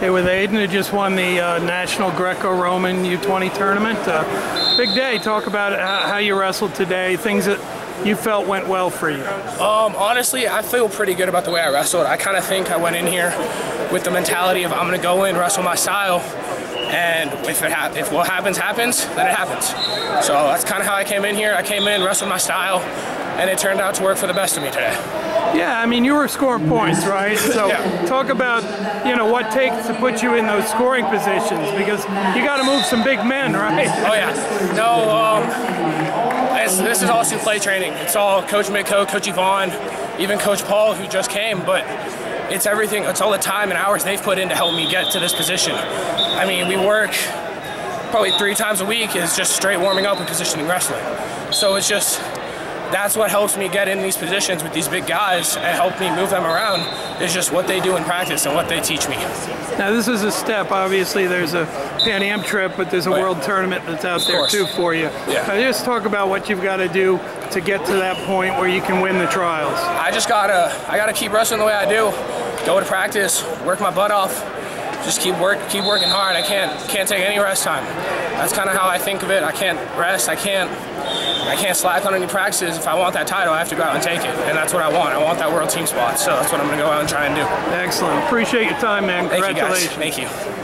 Hey, with Aden, who just won the uh, National Greco-Roman U20 tournament. Uh, big day. Talk about how, how you wrestled today, things that you felt went well for you. Um, honestly, I feel pretty good about the way I wrestled. I kind of think I went in here with the mentality of I'm going to go in, wrestle my style, and if it ha- if what happens happens, then it happens. So that's kind of how I came in here. I came in, wrestled my style, and it turned out to work for the best of me today. Yeah, I mean, you were scoring points, right? So Yeah. talk about, you know, what takes to put you in those scoring positions because you got to move some big men, right? Oh yeah. No, um, this is all Suples training. It's all Coach Mitko, Coach Ivan, even Coach Paul, who just came. But it's everything. It's all the time and hours they've put in to help me get to this position. I mean, we work probably three times a week is just straight warming up and positioning wrestling. So it's just that's what helps me get in these positions with these big guys and help me move them around is just what they do in practice and what they teach me. Now, this is a step. Obviously, there's a Pan Am trip, but there's a Oh, yeah. world tournament that's out there course. too for you. Yeah. Now, just talk about what you've got to do to get to that point where you can win the trials. I just gotta I gotta keep wrestling the way I do. Go to practice, work my butt off, just keep work keep working hard. I can't can't take any rest time. That's kind of how I think of it. I can't rest. I can't I can't slack on any practices. If I want that title, I have to go out and take it, and that's what I want. I want that world team spot. So that's what I'm gonna go out and try and do. Excellent. Appreciate your time, man. Thank you guys. Congratulations. Thank you.